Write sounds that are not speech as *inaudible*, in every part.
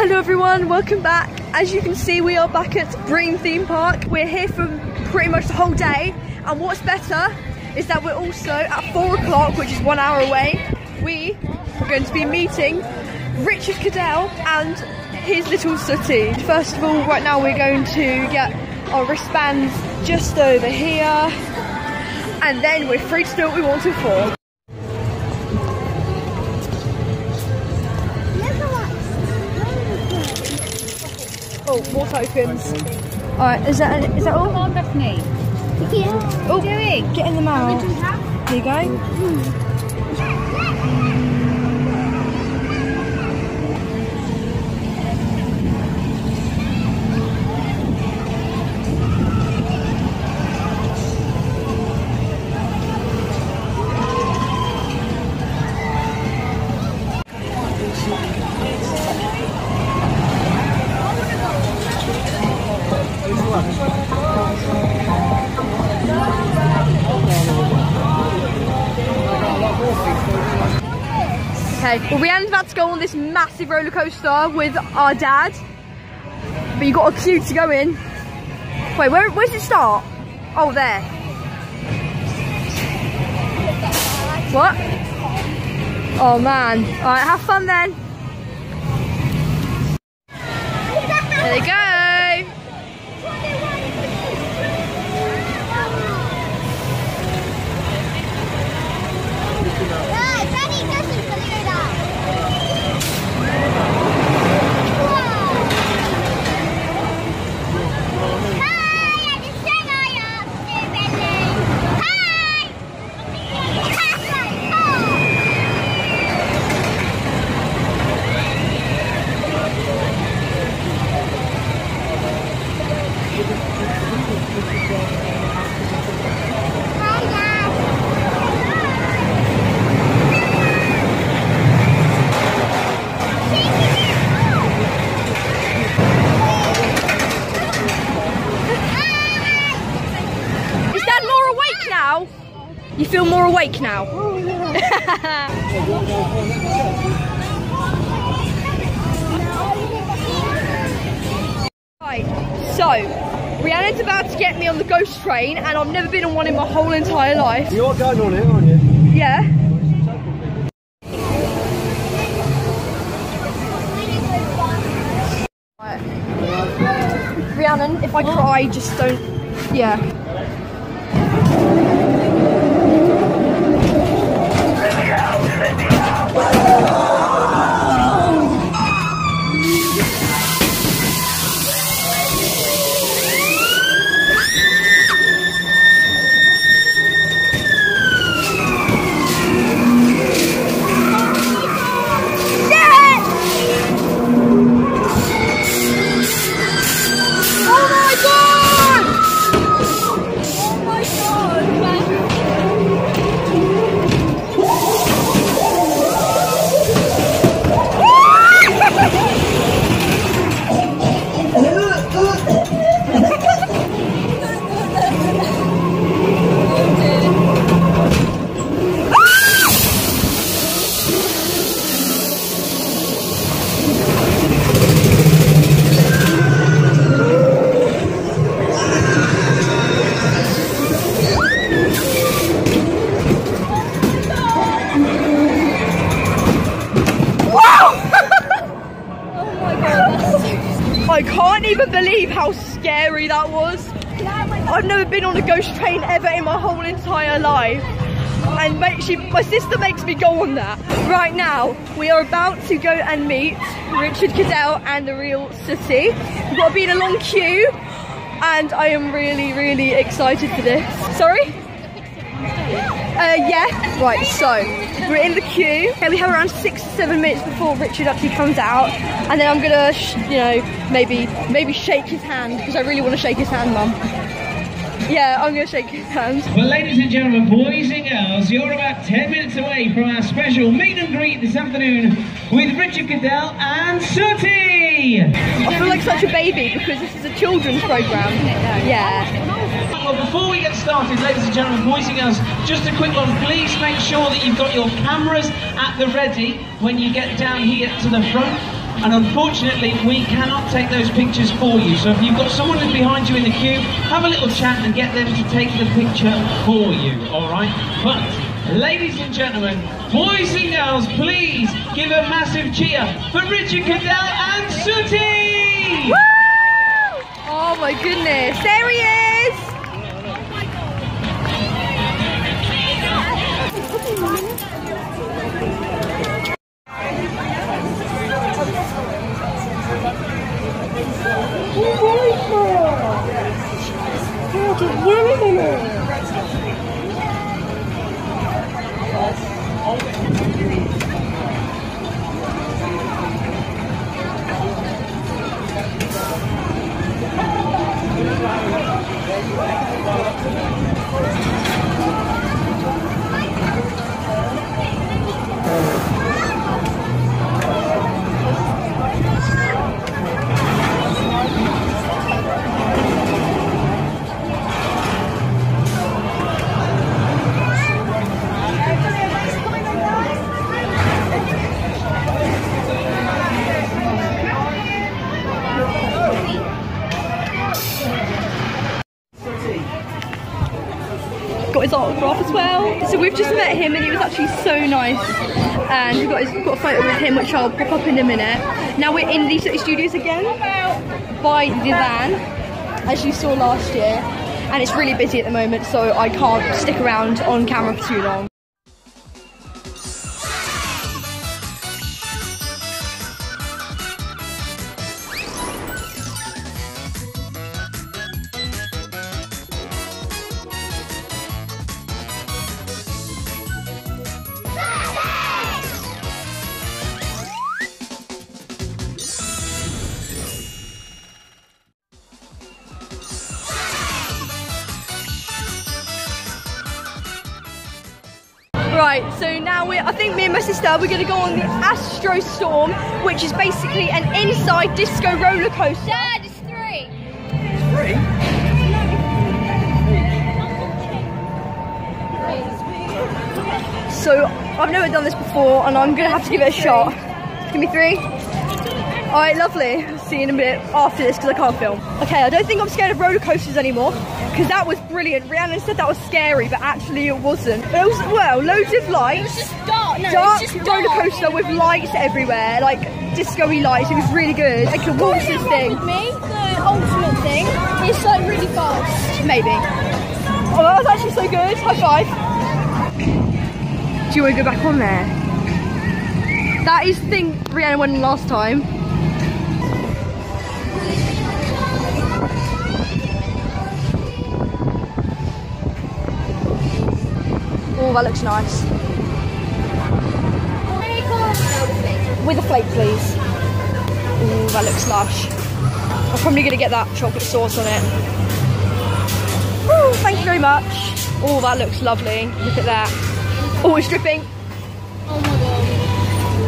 Hello everyone, welcome back. As you can see, we are back at Brean Theme Park. We're here for pretty much the whole day. And what's better is that we're also at four o'clock, which is one hour away. We are going to be meeting Richard Cadell and his little sooty. First of all, right now we're going to get our wristbands just over here. And then we're free to do what we want to for. Oh, more tokens. Alright, is that is that all? Come on, Bethany. Oh, What are you doing? getting them out. There you go. Okay, well, Rhiannon's about to go on this massive roller coaster with our dad, but you got a queue to go in. Wait, where, where's it start? Oh, there. What? Oh man. Alright, have fun then. So Rhiannon's about to get me on the ghost train, and I've never been on one in my whole entire life. You're going on it, aren't you? Yeah. Right. Rhiannon, if I cry, just don't. Yeah. That was. I've never been on a ghost train ever in my whole entire life. And she, my sister makes me go on that. Right now, we are about to go and meet Richard Cadell and the Real Sooty. We've got to be in a long queue, and I am really, really excited for this. Sorry? Uh, yeah. Right, so we're in the queue. Okay, we have around six to seven minutes before Richard actually comes out, and then I'm gonna, you know, maybe maybe shake his hand because I really want to shake his hand, Mum. Yeah, I'm gonna shake his hand. Well, ladies and gentlemen, boys and girls, you're about 10 minutes away from our special meet and greet this afternoon with Richard Cadell and Sooty. I feel like such a baby because this is a children's program. Yeah. Well, before we get started, ladies and gentlemen, boys and girls, just a quick one. Please make sure that you've got your cameras at the ready when you get down here to the front. and unfortunately we cannot take those pictures for you. So if you've got someone who's behind you in the queue, have a little chat and get them to take the picture for you, alright? But, ladies and gentlemen, boys and girls, please give a massive cheer for Richard Cadell and Sooty! Oh my goodness, there he is! Oh got his autograph as well. So we've just met him and he was actually so nice. And we've got, his, got a photo with him which I'll pop up in a minute. Now we're in the City Studios again by the van, as you saw last year. And it's really busy at the moment so I can't stick around on camera for too long. Right, so now we're, I think me and my sister, we're gonna go on the Astro Storm, which is basically an inside disco roller coaster. Dad, it's three. So I've never done this before and I'm gonna have to give it a shot. Give me three. Alright, lovely. See you in a minute after this because I can't film. Okay, I don't think I'm scared of roller coasters anymore because that was brilliant. Rhiannon said that was scary, but actually it wasn't. It was, well, loads of lights. It's just dark. No, dark it's just roller dark. coaster with lights everywhere, like disco-y lights. It was really good. Like watch this thing. With me, the ultimate thing is like really fast. Maybe. Oh, that was actually so good. High five. Do you want to go back on there? That is the thing Rhiannon went last time. Oh, that looks nice. With a flake, please. Oh, that looks lush. I'm probably going to get that chocolate sauce on it. Ooh, thank you very much. Oh, that looks lovely. Look at that. Oh, it's dripping. Oh my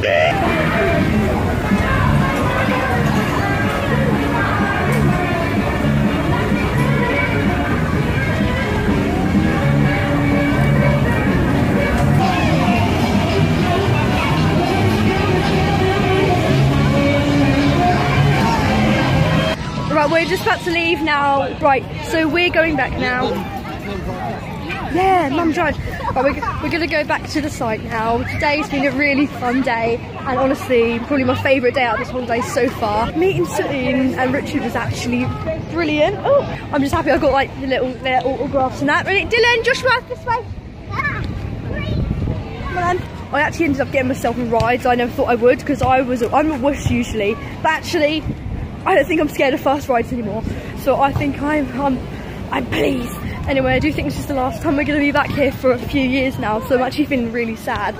god. Now. Right, so we're going back now. Yeah, mum drive. But we're, we're going to go back to the site now. Today's been a really fun day, and honestly, probably my favourite day out of this holiday so far. Meeting Sooty and Richard was actually brilliant. Oh, I'm just happy I got like the little their autographs and that. Right, Dylan, Joshua, this way. On. I actually ended up getting myself in rides. I never thought I would because I was a, I'm a wuss usually, but actually, I don't think I'm scared of fast rides anymore. So I think I'm I'm I'm pleased. Anyway, I do think this is the last time we're going to be back here for a few years now. So I'm actually feeling really sad.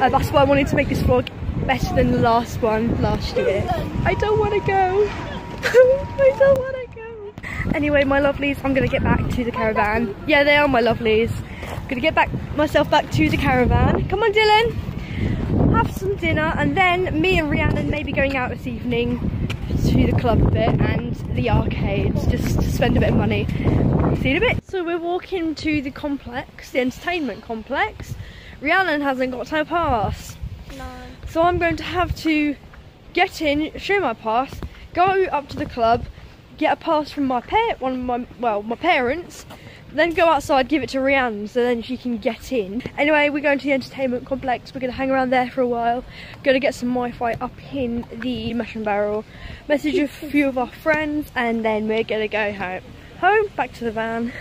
Uh, that's why I wanted to make this vlog better than the last one last year. I don't want to go. *laughs* I don't want to go. Anyway, my lovelies, I'm going to get back to the caravan. Yeah, they are my lovelies. I'm going to get back myself back to the caravan. Come on, Dylan. Have some dinner, and then me and Rhiannon may be going out this evening to the club a bit and the arcades just to spend a bit of money. See you in a bit. So we're walking to the complex, the entertainment complex. Rhiannon hasn't got her pass. No. So I'm going to have to get in, show my pass, go up to the club, get a pass from my parent, one of my well, my parents, then go outside, give it to Rhiannon so then she can get in. Anyway, we're going to the entertainment complex. We're going to hang around there for a while. Going to get some Wi-Fi up in the mushroom Barrel. Message a few of our friends and then we're going to go home. Home, back to the van.